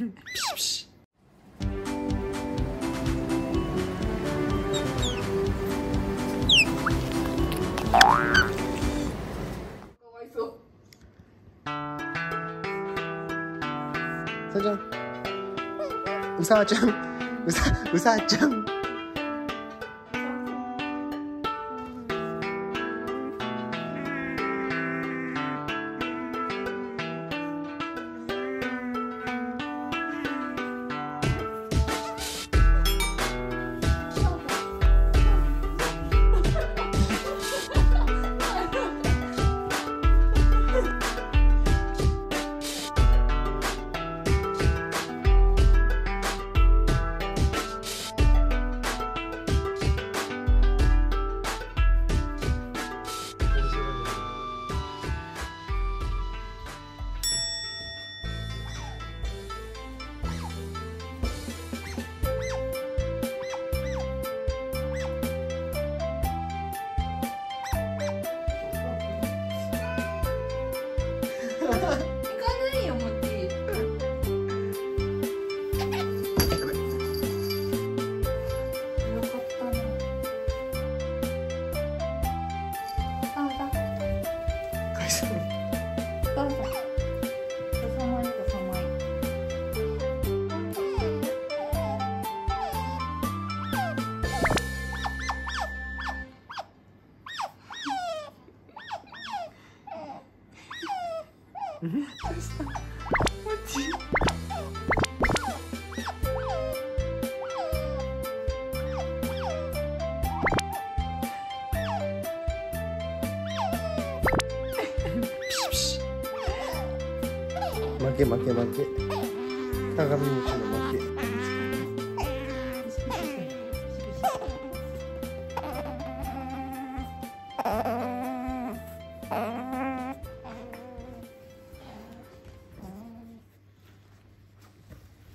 피시. 서정 우사짱 우사 우사짱 返す。どうぞさまいとさまいピシ負け負け負け。鏡餅の負け。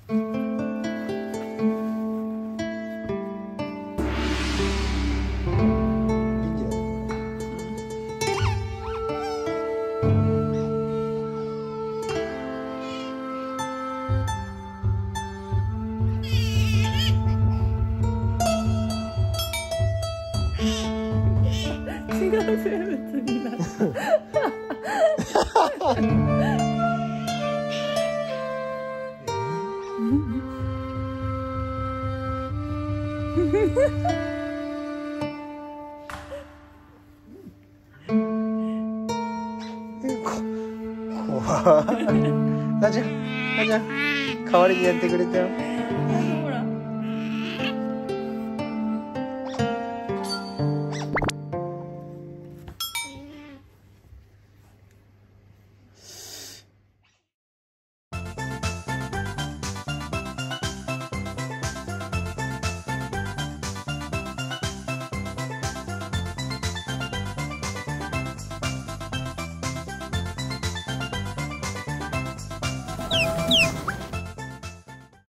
いいん違う生物になった怖い。なちゃん、なちゃ、代わりにやってくれたよ。